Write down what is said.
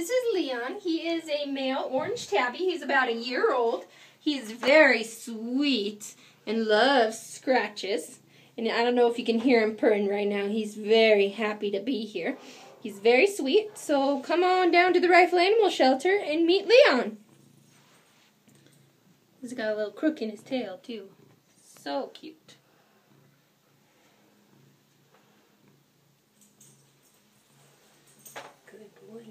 This is Leon. He is a male orange tabby. He's about a year old. He's very sweet and loves scratches. And I don't know if you can hear him purring right now. He's very happy to be here. He's very sweet. So come on down to the Rifle Animal Shelter and meet Leon. He's got a little crook in his tail too. So cute. Good boy.